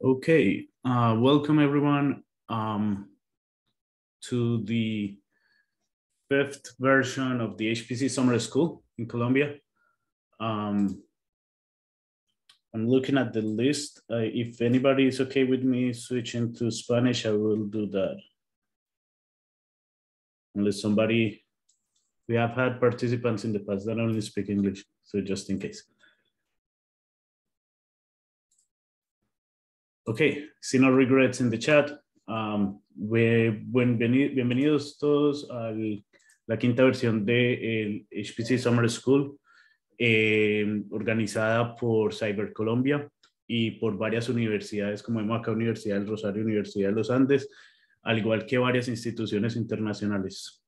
Okay, uh, welcome everyone um, to the fifth version of the HPC Summer School in Colombia. Um, I'm looking at the list. Uh, if anybody is okay with me switching to Spanish, I will do that. Unless somebody, we have had participants in the past that only speak English, so just in case. Okay, si no regrets in the chat. Um, bienvenidos todos a la quinta versión de el HPC Summer School, eh, organizada por Cyber Colombia y por varias universidades como acá Universidad del Rosario, Universidad de los Andes, al igual que varias instituciones internacionales.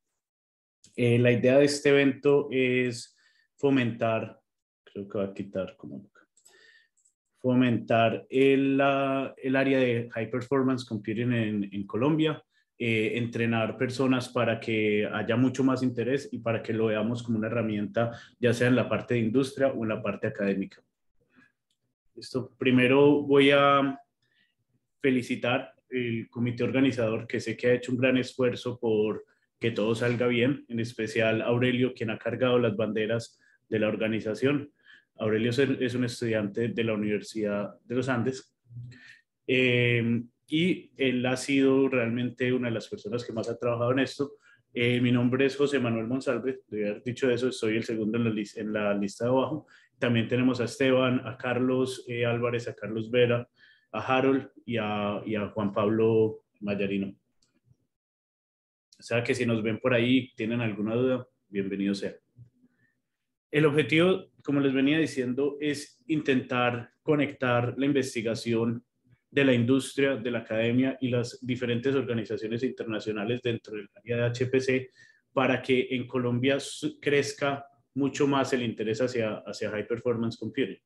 Eh, la idea de este evento es fomentar, creo que va a quitar como fomentar el, área de High Performance Computing en, en Colombia, eh, entrenar personas para que haya mucho más interés y para que lo veamos como una herramienta, ya sea en la parte de industria o en la parte académica. Esto, primero voy a felicitar el comité organizador que sé que ha hecho un gran esfuerzo por que todo salga bien, en especial Aurelio, quien ha cargado las banderas de la organización. Aurelio es un estudiante de la Universidad de los Andes eh, y él ha sido realmente una de las personas que más ha trabajado en esto. Eh, mi nombre es José Manuel Monsalve, de haber dicho eso, soy el segundo en la, lista de abajo. También tenemos a Esteban, a Carlos eh, Álvarez, a Carlos Vera, a Harold y a, y a Juan Pablo Mayarino. O sea que si nos ven por ahí, tienen alguna duda, bienvenido sea. El objetivo, como les venía diciendo, es intentar conectar la investigación de la industria, de la academia y las diferentes organizaciones internacionales dentro del área de HPC para que en Colombia crezca mucho más el interés hacia, hacia High Performance Computing.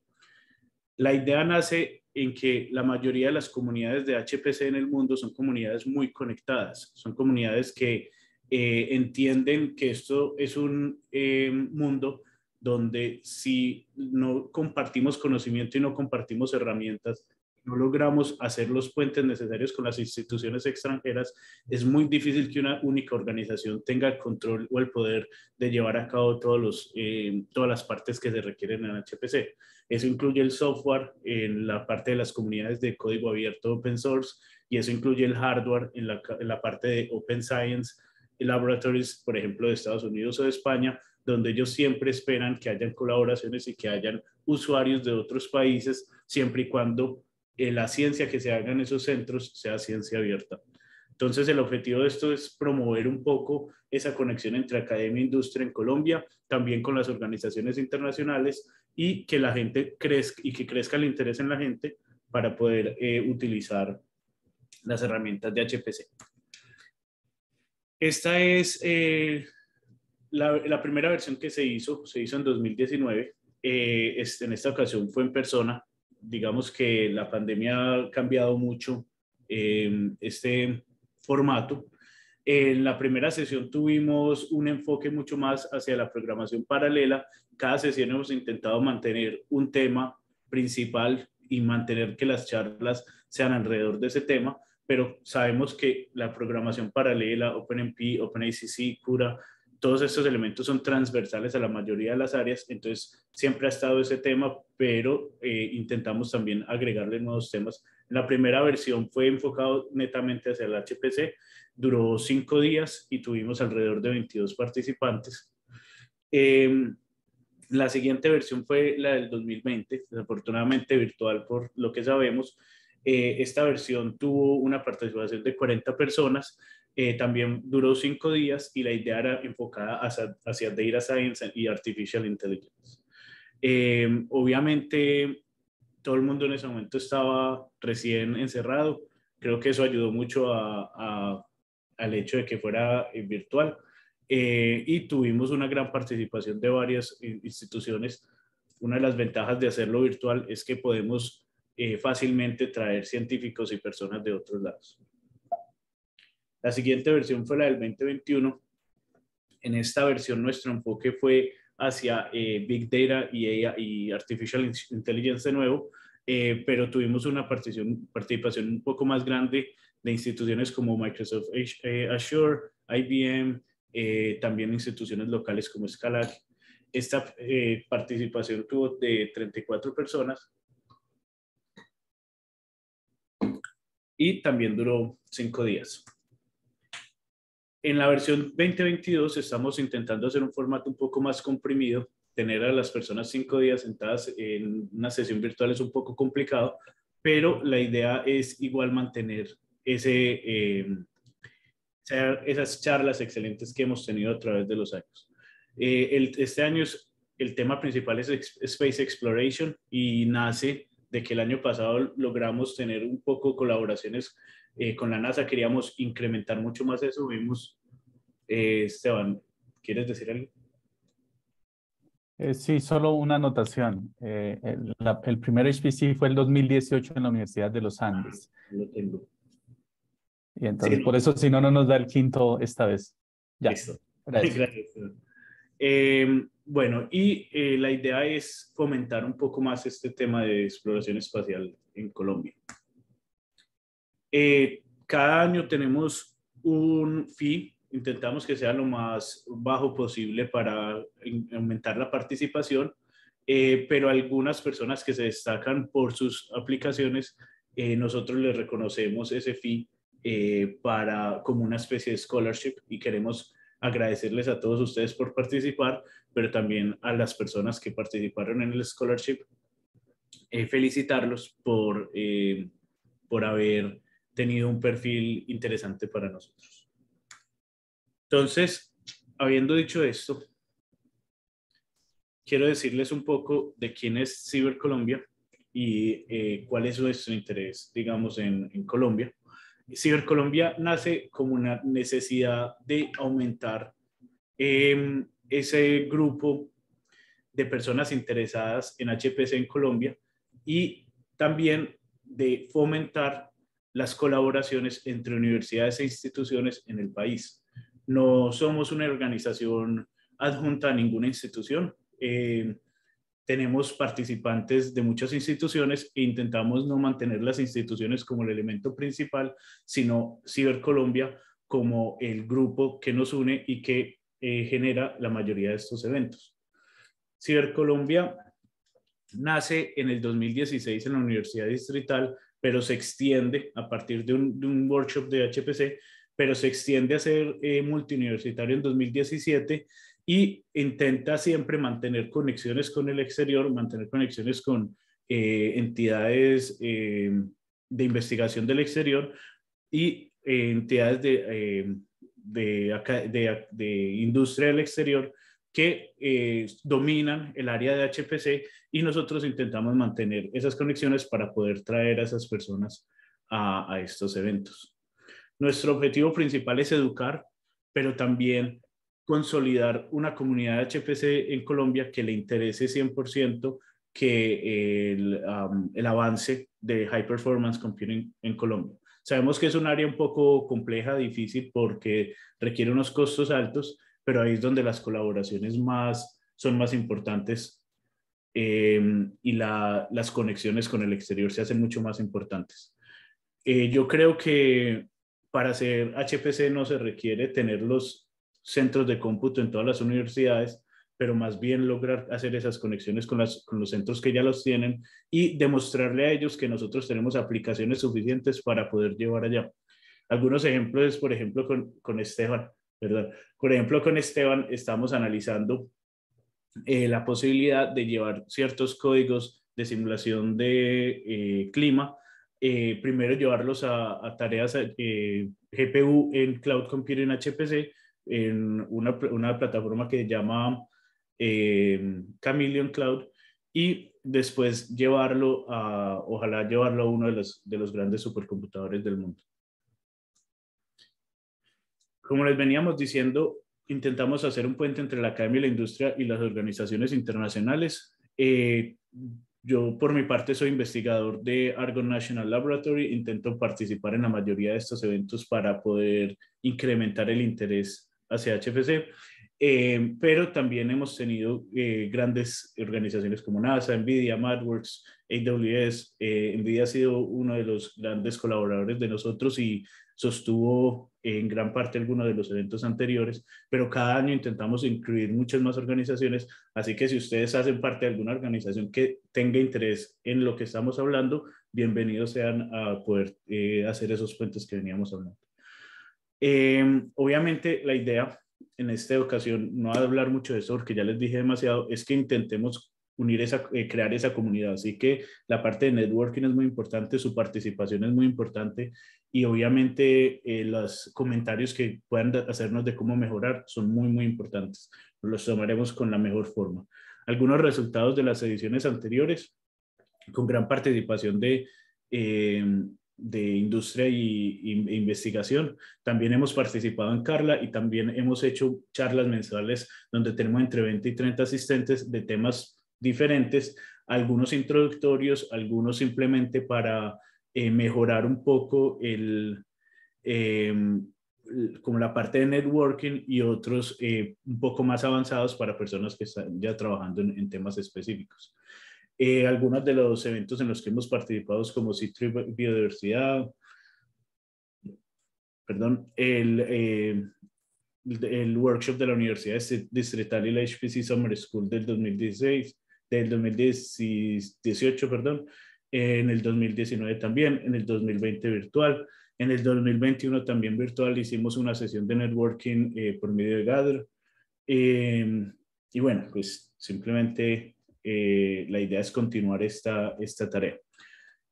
La idea nace en que la mayoría de las comunidades de HPC en el mundo son comunidades muy conectadas, son comunidades que eh, entienden que esto es un eh, mundo donde si no compartimos conocimiento y no compartimos herramientas, no logramos hacer los puentes necesarios con las instituciones extranjeras, es muy difícil que una única organización tenga el control o el poder de llevar a cabo todos los, eh, todas las partes que se requieren en HPC. Eso incluye el software en la parte de las comunidades de código abierto open source y eso incluye el hardware en la, en la parte de Open Science Laboratories, por ejemplo, de Estados Unidos o de España, donde ellos siempre esperan que hayan colaboraciones y que hayan usuarios de otros países, siempre y cuando eh, la ciencia que se haga en esos centros sea ciencia abierta. Entonces, el objetivo de esto es promover un poco esa conexión entre academia e industria en Colombia, también con las organizaciones internacionales y que la gente crezca y que crezca el interés en la gente para poder eh, utilizar las herramientas de HPC. Esta es eh, la, primera versión que se hizo, se hizo en 2019. Eh, este, en esta ocasión fue en persona. Digamos que la pandemia ha cambiado mucho eh, este formato. En la primera sesión tuvimos un enfoque mucho más hacia la programación paralela. Cada sesión hemos intentado mantener un tema principal y mantener que las charlas sean alrededor de ese tema, pero sabemos que la programación paralela, OpenMP, OpenACC, Cura, todos estos elementos son transversales a la mayoría de las áreas, entonces siempre ha estado ese tema, pero eh, intentamos también agregarle nuevos temas. La primera versión fue enfocado netamente hacia el HPC, duró cinco días y tuvimos alrededor de 22 participantes. Em, la siguiente versión fue la del 2020, desafortunadamente virtual por lo que sabemos. Eh, esta versión tuvo una participación de 40 personas eh, también duró cinco días y la idea era enfocada hacia, hacia Data Science y Artificial Intelligence. Eh, obviamente, todo el mundo en ese momento estaba recién encerrado. Creo que eso ayudó mucho a, al hecho de que fuera eh, virtual. y tuvimos una gran participación de varias instituciones. Una de las ventajas de hacerlo virtual es que podemos fácilmente traer científicos y personas de otros lados. La siguiente versión fue la del 2021. En esta versión nuestro enfoque fue hacia eh, Big Data y, y Artificial Intelligence de nuevo. eh, pero tuvimos una participación, participación un poco más grande de instituciones como Microsoft eh, Azure, IBM, eh, también instituciones locales como Scala. Esta participación tuvo de 34 personas y también duró cinco días. En la versión 2022 estamos intentando hacer un formato un poco más comprimido. Tener a las personas cinco días sentadas en una sesión virtual es un poco complicado, pero la idea es igual mantener ese, eh, esas charlas excelentes que hemos tenido a través de los años. Eh, este año el tema principal es Space Exploration y nace de que el año pasado logramos tener un poco colaboraciones eh, con la NASA queríamos incrementar mucho más eso. Vimos, eh, Esteban, ¿quieres decir algo? Eh, sí, solo una anotación. el, primer HPC fue el 2018 en la Universidad de los Andes. Ah, lo tengo. Y entonces, por eso, si no, no nos da el quinto esta vez. Ya. Listo. Gracias. Em, bueno, y la idea es fomentar un poco más este tema de exploración espacial en Colombia. Eh, cada año tenemos un fee, intentamos que sea lo más bajo posible para aumentar la participación, eh, pero algunas personas que se destacan por sus aplicaciones, eh, nosotros les reconocemos ese fee para como una especie de scholarship y queremos agradecerles a todos ustedes por participar, pero también a las personas que participaron en el scholarship, felicitarlos por, por haber tenido un perfil interesante para nosotros. Entonces, habiendo dicho esto, quiero decirles un poco de quién es Cibercolombia y eh, cuál es nuestro interés, digamos, en, Colombia. Cibercolombia nace como una necesidad de aumentar em, ese grupo de personas interesadas en HPC en Colombia y también de fomentar las colaboraciones entre universidades e instituciones en el país. No somos una organización adjunta a ninguna institución. Eh, tenemos participantes de muchas instituciones e intentamos no mantener las instituciones como el elemento principal, sino Cibercolombia como el grupo que nos une y que eh, genera la mayoría de estos eventos. Cibercolombia nace en el 2016 en la Universidad Distrital pero se extiende a partir de un, workshop de HPC, pero se extiende a ser eh, multiuniversitario en 2017 y intenta siempre mantener conexiones con el exterior, mantener conexiones con eh, entidades eh, de investigación del exterior y eh, entidades de, de, de, industria del exterior que eh, dominan el área de HPC y nosotros intentamos mantener esas conexiones para poder traer a esas personas a, estos eventos. Nuestro objetivo principal es educar, pero también consolidar una comunidad de HPC en Colombia que le interese 100% que el, el, avance de High Performance Computing en Colombia. Sabemos que es un área un poco compleja, difícil, porque requiere unos costos altos, pero ahí es donde las colaboraciones más, son más importantes em, y las conexiones con el exterior se hacen mucho más importantes. Eh, yo creo que para hacer HPC no se requiere tener los centros de cómputo en todas las universidades, pero más bien lograr hacer esas conexiones con, con los centros que ya los tienen y demostrarle a ellos que nosotros tenemos aplicaciones suficientes para poder llevar allá. Algunos ejemplos por ejemplo, con, con Esteban. Por ejemplo, con Esteban estamos analizando eh, la posibilidad de llevar ciertos códigos de simulación de eh, clima, eh, primero llevarlos a, tareas GPU en Cloud Computing HPC, en una, una plataforma que se llama Chameleon Cloud, y después llevarlo a, ojalá llevarlo a uno de los, de los grandes supercomputadores del mundo. Como les veníamos diciendo, intentamos hacer un puente entre la academia y la industria y las organizaciones internacionales. Eh, yo, por mi parte, soy investigador de Argonne National Laboratory. Intento participar en la mayoría de estos eventos para poder incrementar el interés hacia HFC. Eh, pero también hemos tenido eh, grandes organizaciones como NASA, NVIDIA, MathWorks, AWS. Eh, NVIDIA ha sido uno de los grandes colaboradores de nosotros y sostuvo en gran parte algunos de los eventos anteriores, pero cada año intentamos incluir muchas más organizaciones, así que si ustedes hacen parte de alguna organización que tenga interés en lo que estamos hablando, bienvenidos sean a poder hacer esos puentes que veníamos hablando. obviamente la idea en esta ocasión no a hablar mucho de eso porque ya les dije demasiado, es que intentemos unir esa, eh, crear esa comunidad. Así que la parte de networking es muy importante, su participación es muy importante y obviamente eh, los comentarios que puedan hacernos de cómo mejorar son muy, muy importantes. Los tomaremos con la mejor forma. Algunos resultados de las ediciones anteriores, con gran participación de eh, de industria y, investigación. También hemos participado en Carla y también hemos hecho charlas mensuales donde tenemos entre 20 y 30 asistentes de temas diferentes, algunos introductorios, algunos simplemente para eh, mejorar un poco el, em, como la parte de networking y otros eh, un poco más avanzados para personas que están ya trabajando en temas específicos. Eh, algunos de los eventos en los que hemos participado como Citri Biodiversidad, perdón, el, eh, el workshop de la Universidad Distrital y la HPC Summer School del 2016, del 2018, perdón, en el 2019 también, en el 2020 virtual, en el 2021 también virtual hicimos una sesión de networking eh, por medio de Gather. y bueno, pues simplemente eh, la idea es continuar esta, esta tarea.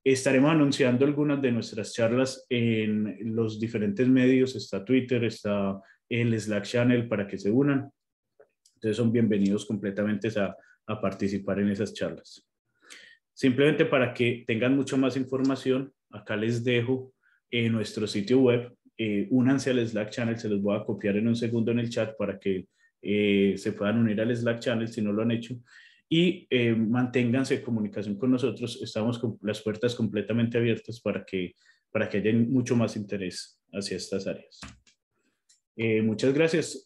Estaremos anunciando algunas de nuestras charlas en los diferentes medios, está Twitter, está el Slack Channel para que se unan. Entonces son bienvenidos completamente a, a participar en esas charlas. Simplemente para que tengan mucho más información, acá les dejo en nuestro sitio web. Eh, únanse al Slack Channel, se los voy a copiar en un segundo en el chat para que eh, se puedan unir al Slack Channel si no lo han hecho y eh, manténganse en comunicación con nosotros. Estamos con las puertas completamente abiertas para que, para que haya mucho más interés hacia estas áreas. Eh, muchas gracias.